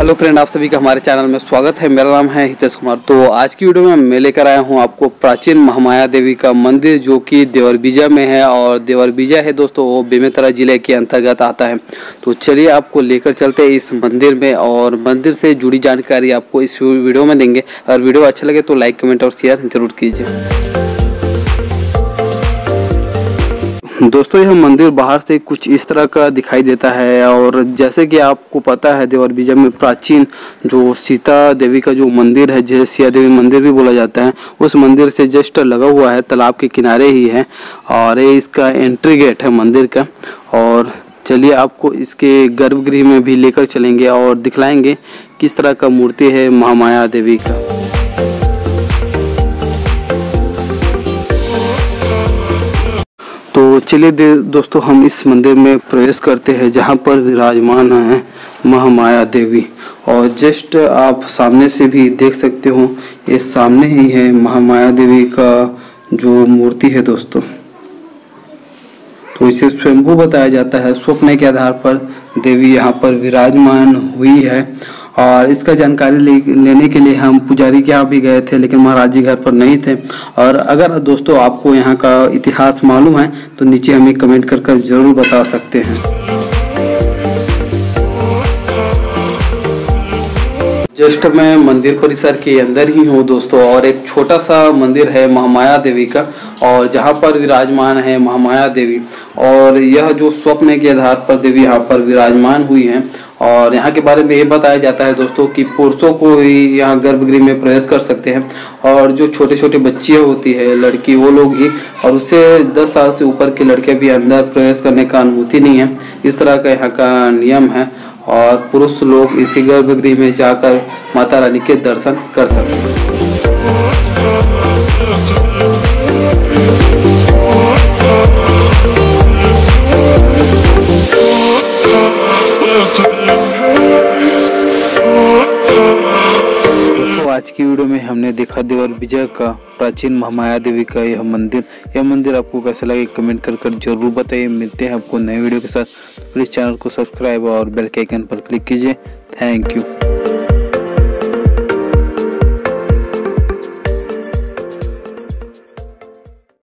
Hello friend आप सभी का हमारे चैनल में स्वागत है। मेरा नाम है हितेश कुमार। तो आज की वीडियो में मैं लेकर आया हूँ आपको प्राचीन महामाया देवी का मंदिर, जो कि देवर बीजा में है। और देवर बीजा है दोस्तों, वो बेमेतरा ज़िले के अंतर्गत आता है। तो चलिए आपको लेकर चलते हैं इस मंदिर में। और मंदिर से जुड़ी जानकारी आपको इस वीडियो में देंगे। अगर वीडियो अच्छा लगे तो लाइक कमेंट और शेयर ज़रूर कीजिए। दोस्तों, यह मंदिर बाहर से कुछ इस तरह का दिखाई देता है और जैसे कि आपको पता है, देवर बीजा में प्राचीन जो सीता देवी का जो मंदिर है, जिसे सिया देवी मंदिर भी बोला जाता है, उस मंदिर से जस्ट लगा हुआ है, तालाब के किनारे ही है और ये इसका एंट्री गेट है मंदिर का और चलिए आपको इसके गर्भगृह में भी लेकर चलेंगे और दिखलाएँगे किस तरह का मूर्ति है महामाया देवी का। चलिए दोस्तों, हम इस मंदिर में प्रवेश करते हैं, जहाँ पर विराजमान है महामाया देवी। और जस्ट आप सामने से भी देख सकते हो, ये सामने ही है महामाया देवी का जो मूर्ति है, दोस्तों। तो इसे स्वयंभू बताया जाता है, स्वप्न के आधार पर देवी यहाँ पर विराजमान हुई है। और इसका जानकारी ले, लेने के लिए हम पुजारी के यहाँ भी गए थे लेकिन महाराज जी घर पर नहीं थे। और अगर दोस्तों आपको यहाँ का इतिहास मालूम है तो नीचे हमें कमेंट कर कर ज़रूर बता सकते हैं। जस्ट मैं मंदिर परिसर के अंदर ही हूँ दोस्तों और एक छोटा सा मंदिर है महामाया देवी का और जहाँ पर विराजमान है महामाया देवी। और यह जो स्वप्न के आधार पर देवी यहाँ पर विराजमान हुई है और यहाँ के बारे में ये बताया जाता है दोस्तों कि पुरुषों को ही यहाँ गर्भगृह में प्रवेश कर सकते हैं। और जो छोटे छोटे बच्चियाँ होती है, लड़की, वो लोग ही, और उससे 10 साल से ऊपर के लड़के भी अंदर प्रवेश करने का अनुमति नहीं है। इस तरह का यहाँ का नियम है और पुरुष लोग इसी गर्भगृह में जाकर माता रानी के दर्शन कर सकते हैं। आज की वीडियो में हमने देखा देवर विजय का प्राचीन महामाया देवी का यह मंदिर। यह मंदिर आपको कैसा लगे कमेंट कर कर ज़रूर बताइए। मिलते हैं आपको नए वीडियो के साथ। प्लीज़ चैनल को सब्सक्राइब और बेल के आइकन पर क्लिक कीजिए। Thank you